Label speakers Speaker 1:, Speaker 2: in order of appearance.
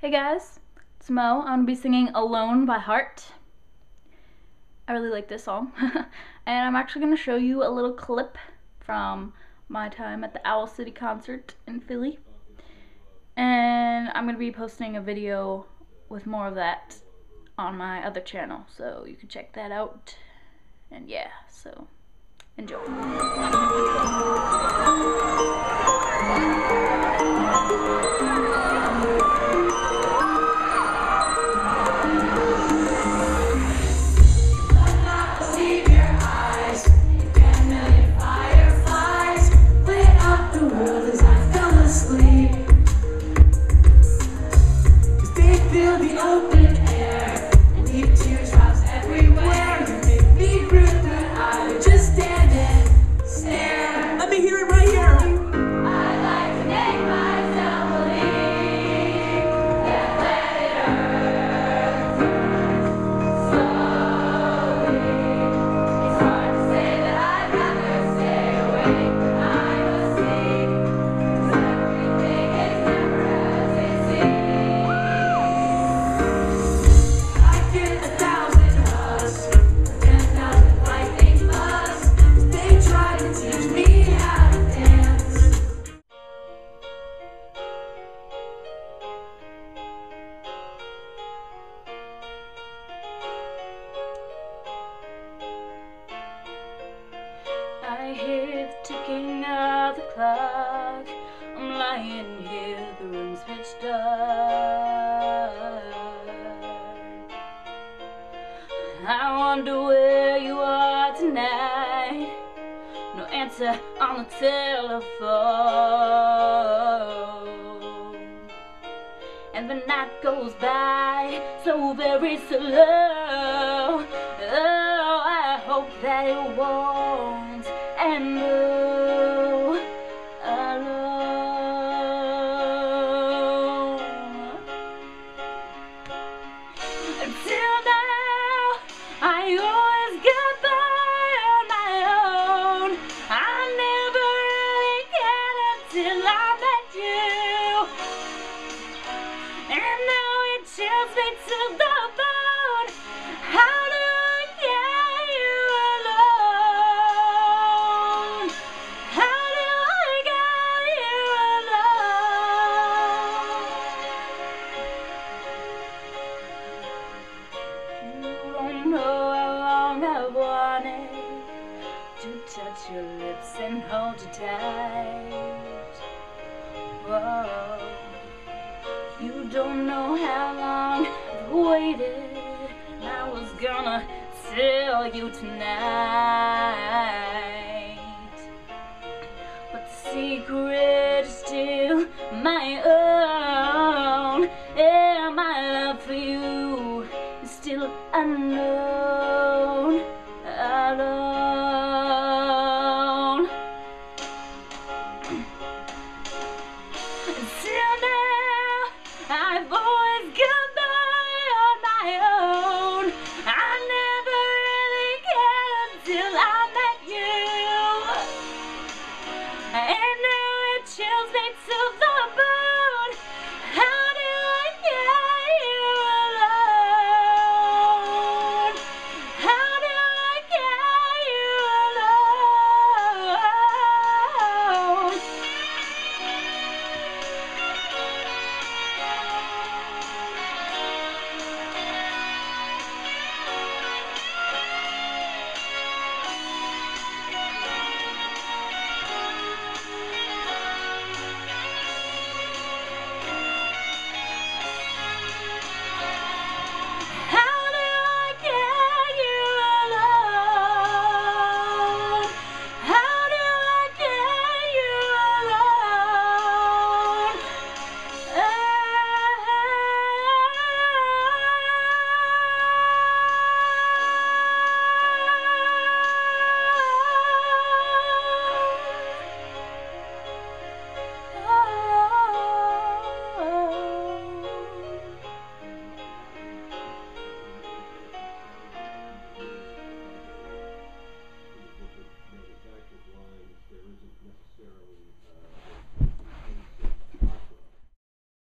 Speaker 1: Hey guys, it's Mo. I'm to be singing Alone by Heart. I really like this song. and I'm actually to show you a little clip from my time at the Owl City concert in Philly. And I'm to be posting a video
Speaker 2: with more of that
Speaker 1: on my other channel, so you can check that out. And yeah, so enjoy.
Speaker 3: I
Speaker 1: ticking of the clock. I'm lying here, the room's pitch dark. I wonder where you are tonight. No answer on the telephone. And the night goes by so very slow. Oh, I hope that it won't always got by on my own. I never really cared until I met you, and now it chills me to the bone. How do I get you alone? How do I get you alone? You don't know to touch your lips and hold you tight. Whoa, you don't know how long I've waited. I was gonna tell you tonight, but the secret is still my own, and my love for you is still unknown.
Speaker 2: Until
Speaker 1: now, I've